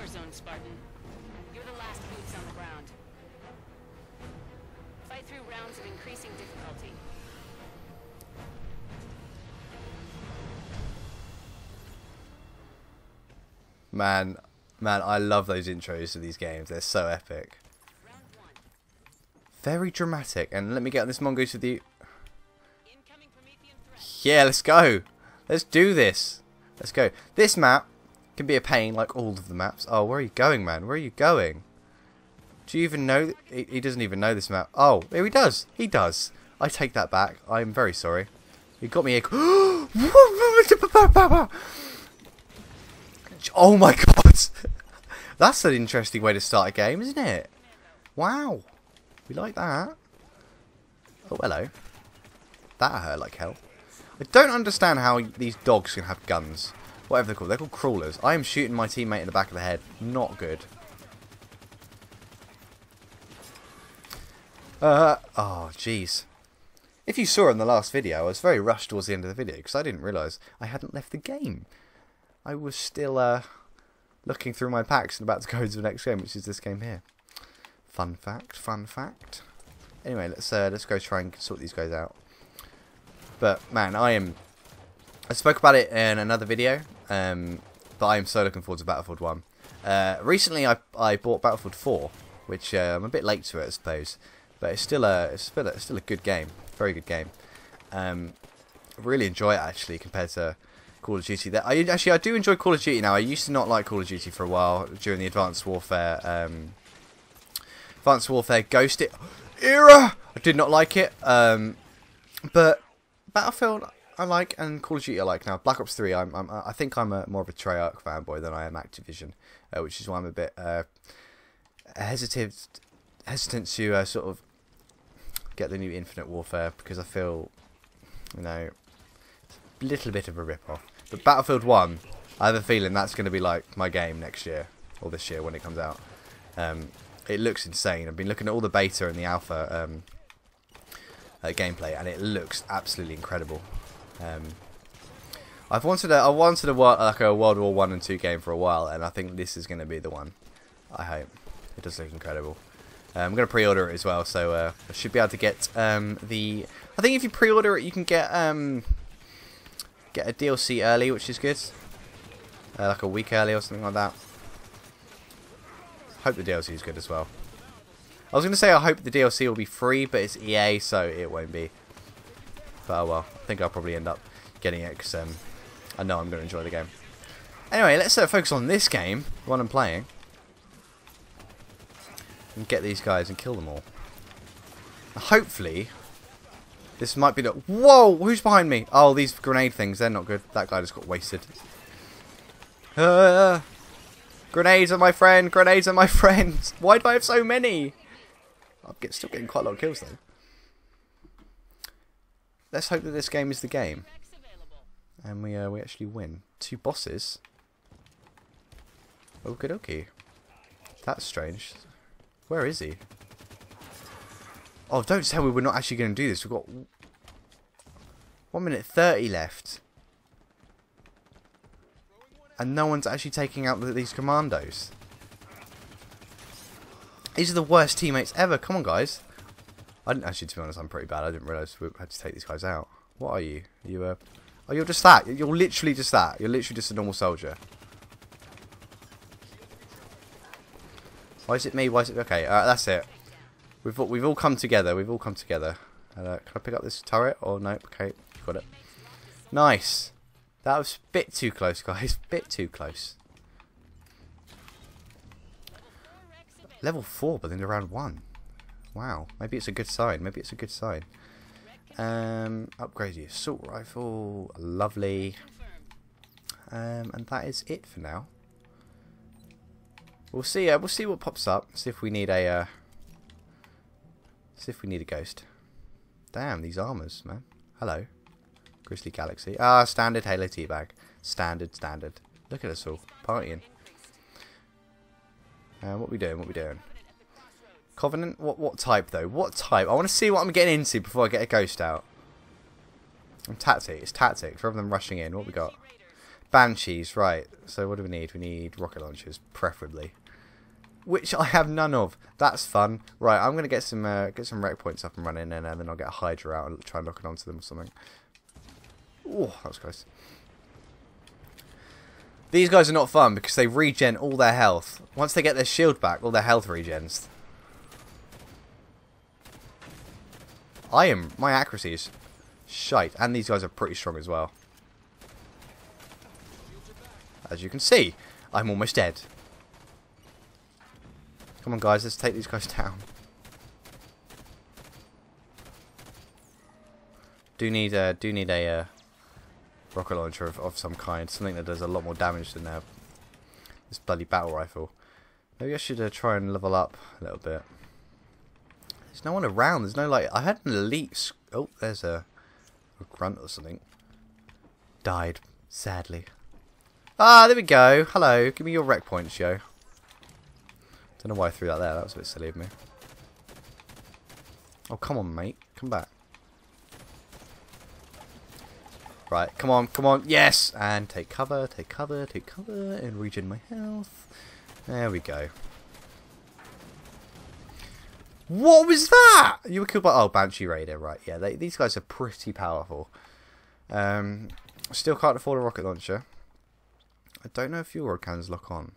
war zone, Spartan. You're the last boots on the ground. Fight through rounds of increasing difficulty. Man, man, I love those intros to these games. They're so epic. Very dramatic. And let me get on this mongoose with you. Incoming Promethean threat. Yeah, let's go. Let's do this. Let's go. This map can be a pain like all of the maps. Oh, where are you going, man? Where are you going? Do you even know? He, he doesn't even know this map. Oh, here he does. He does. I take that back. I'm very sorry. You got me a... Oh my god! That's an interesting way to start a game, isn't it? Wow. We like that. Oh, hello. That hurt like hell. I don't understand how these dogs can have guns. Whatever they're called. They're called crawlers. I am shooting my teammate in the back of the head. Not good. Uh, oh, jeez. If you saw in the last video, I was very rushed towards the end of the video because I didn't realise I hadn't left the game. I was still uh, looking through my packs and about to go into the next game, which is this game here. Fun fact, fun fact. Anyway, let's uh, let's go try and sort these guys out. But man, I am. I spoke about it in another video, um, but I am so looking forward to Battlefield One. Uh, recently, I I bought Battlefield Four, which uh, I'm a bit late to it, I suppose, but it's still a it's still a, it's still a good game, very good game. Um, really enjoy it actually compared to Call of Duty. That I actually I do enjoy Call of Duty now. I used to not like Call of Duty for a while during the Advanced Warfare, um, Advanced Warfare Ghost it era. I did not like it, um, but Battlefield I like and Call of Duty I like now. Black Ops Three. I'm, I'm I think I'm a, more of a Treyarch fanboy than I am Activision, uh, which is why I'm a bit uh, hesitant hesitant to uh, sort of get the new Infinite Warfare because I feel you know it's a little bit of a rip off. But Battlefield 1, I have a feeling that's going to be like my game next year, or this year when it comes out. Um, it looks insane. I've been looking at all the beta and the alpha um, uh, gameplay, and it looks absolutely incredible. Um, I've wanted a, I wanted a like a World War One and Two game for a while, and I think this is going to be the one. I hope it does look incredible. Uh, I'm going to pre-order it as well, so uh, I should be able to get um, the. I think if you pre-order it, you can get um, get a DLC early, which is good. Uh, like a week early or something like that. Hope the DLC is good as well. I was going to say I hope the DLC will be free, but it's EA, so it won't be. Oh well, I think I'll probably end up getting it because um, I know I'm going to enjoy the game. Anyway, let's uh, focus on this game, the one I'm playing. And get these guys and kill them all. Hopefully, this might be the... Whoa! Who's behind me? Oh, these grenade things. They're not good. That guy just got wasted. Uh, grenades are my friend. Grenades are my friends. Why do I have so many? I'm still getting quite a lot of kills, though. Let's hope that this game is the game. And we, uh, we actually win. Two bosses. Okie dokie. That's strange. Where is he? Oh, don't tell me we're not actually going to do this. We've got 1 minute 30 left. And no one's actually taking out these commandos. These are the worst teammates ever. Come on, guys. I didn't actually, to be honest, I'm pretty bad. I didn't realise we had to take these guys out. What are you? Are you, uh... Oh, you're just that. You're literally just that. You're literally just a normal soldier. Why is it me? Why is it... Okay, uh, that's it. We've all, we've all come together. We've all come together. Uh, can I pick up this turret? Or no? Okay, got it. Nice. That was a bit too close, guys. Bit too close. Level 4, but then round 1. Wow. Maybe it's a good sign. Maybe it's a good sign. Um, upgrade the assault rifle. Lovely. Um, and that is it for now. We'll see. Uh, we'll see what pops up. See if we need a. Uh, see if we need a ghost. Damn these armors, man. Hello, Grizzly Galaxy. Ah, standard Halo teabag. Standard, standard. Look at us all partying. Uh, what we doing? What we doing? Covenant? What what type though? What type? I want to see what I'm getting into before I get a ghost out. I'm tactic. It's tactics rather than rushing in. What we got? Banshees, right. So what do we need? We need rocket launchers, preferably. Which I have none of. That's fun. Right, I'm going to get some uh, get some REQ points up and running, and uh, then I'll get a Hydra out and try and lock it onto them or something. Oh, that was close. These guys are not fun because they regen all their health. Once they get their shield back, all their health regens. I am... My accuracy is shite. And these guys are pretty strong as well. As you can see, I'm almost dead. Come on, guys. Let's take these guys down. Do need a... Do need a... Uh, rocket launcher of, of some kind. Something that does a lot more damage than uh, this bloody battle rifle. Maybe I should uh, try and level up a little bit. There's no one around. There's no like. I had an elite. Oh, there's a, a grunt or something. Died sadly. Ah, there we go. Hello. Give me your REQ points, Joe. Don't know why I threw that there. That was a bit silly of me. Oh, come on, mate. Come back. Right, come on, come on. Yes! And take cover, take cover, take cover, and regen my health. There we go. What was that? You were killed by... Oh, Banshee Raider, right. Yeah, they, these guys are pretty powerful. Um, still can't afford a rocket launcher. I don't know if your cannons lock on.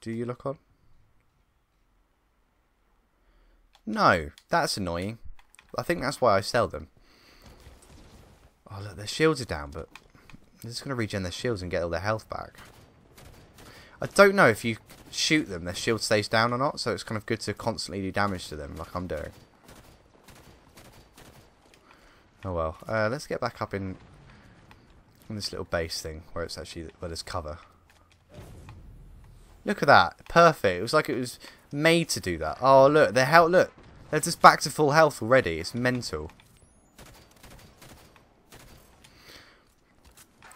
Do you lock on? No, that's annoying. I think that's why I sell them. Oh, look, their shields are down, but they're just going to regen their shields and get all their health back. I don't know if you shoot them, their shield stays down or not, so it's kind of good to constantly do damage to them, like I'm doing. Oh well. Uh, let's get back up in, in this little base thing, where it's actually, where there's cover. Look at that. Perfect. It was like it was made to do that. Oh, look. Their health, look. They're just back to full health already. It's mental.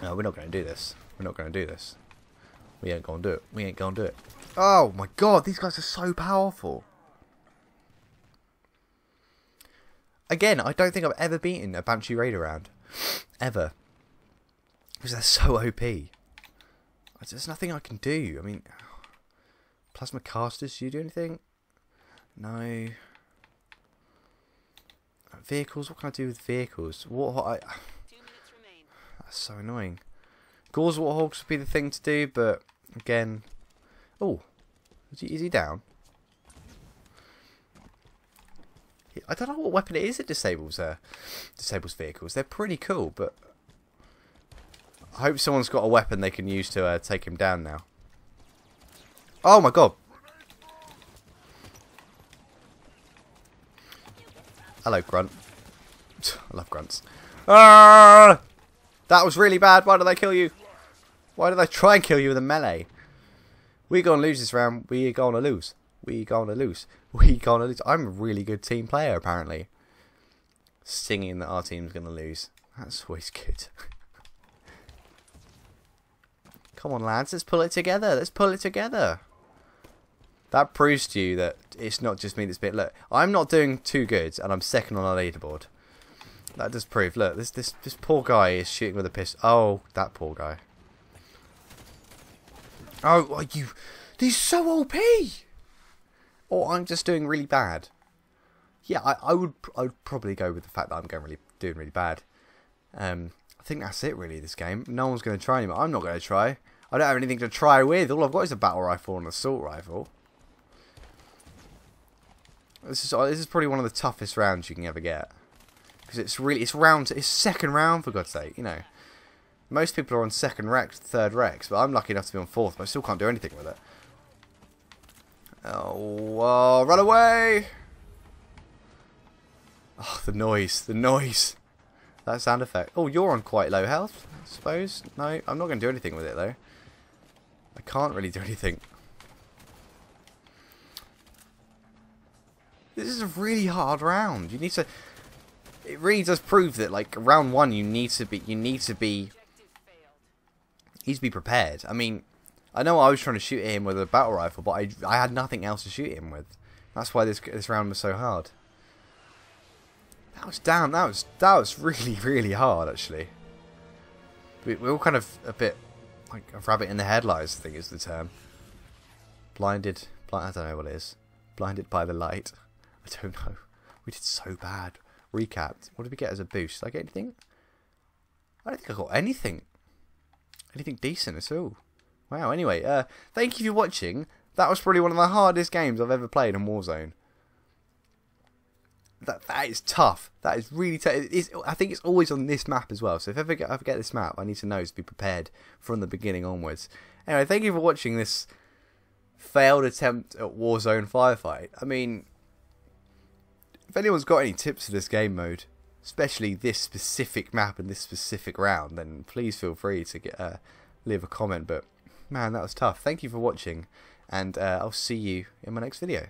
No, we're not going to do this. We're not going to do this. We ain't going to do it. We ain't going to do it. Oh my god, these guys are so powerful. Again, I don't think I've ever beaten a Banshee Raid around. Ever. Because they're so OP. There's nothing I can do. I mean, Plasma Casters, do you do anything? No. Uh, vehicles, what can I do with vehicles? What, I... That's so annoying. Gauss Warthogs would be the thing to do, but again... Oh, is he, is he down? I don't know what weapon it is that disables uh, disables vehicles. They're pretty cool, but I hope someone's got a weapon they can use to uh, take him down now. Oh my god! Hello, Grunt. I love grunts. Ah! That was really bad. Why did I kill you? Why did I try and kill you with a melee? We're going to lose this round. We're going to lose. We're going to lose. We're going to lose. I'm a really good team player, apparently. Singing that our team's going to lose. That's always good. Come on, lads. Let's pull it together. Let's pull it together. That proves to you that it's not just me that's bit. Look, I'm not doing too good, and I'm second on our leaderboard. That does prove. Look, this this this poor guy is shooting with a pistol. Oh, that poor guy. Oh, are you? He's so OP. Or I'm just doing really bad. Yeah, I, I would I would probably go with the fact that I'm going really doing really bad. Um, I think that's it really. This game. No one's going to try anymore. I'm not going to try. I don't have anything to try with. All I've got is a battle rifle and an assault rifle. This is this is probably one of the toughest rounds you can ever get because it's really it's round it's second round for God's sake, you know. Most people are on second Rex, third Rex, but I'm lucky enough to be on fourth, but I still can't do anything with it. Oh, uh, run away! Oh, the noise, the noise. That sound effect. Oh, you're on quite low health, I suppose. No, I'm not going to do anything with it, though. I can't really do anything. This is a really hard round. You need to it really does prove that like round one you need to be you need to be to be prepared. I mean, I know I was trying to shoot him with a battle rifle, but I I had nothing else to shoot him with. That's why this this round was so hard. That was damn. That was that was really really hard actually. we, we're all kind of a bit like a rabbit in the headlights. I think is the term. Blinded. Blind, I don't know what it is. Blinded by the light. I don't know. We did so bad. Recapped. What did we get as a boost? Did I get anything? I don't think I got anything. Anything decent at all. Wow, anyway, uh, thank you for watching. That was probably one of the hardest games I've ever played in Warzone. That that is tough. That is really tough. I think it's always on this map as well. So if ever get, I forget this map, I need to know to be prepared from the beginning onwards. Anyway, thank you for watching this failed attempt at Warzone firefight. I mean, if anyone's got any tips for this game mode, especially this specific map and this specific round, then please feel free to get uh, leave a comment. But man, that was tough. Thank you for watching, and uh, I'll see you in my next video.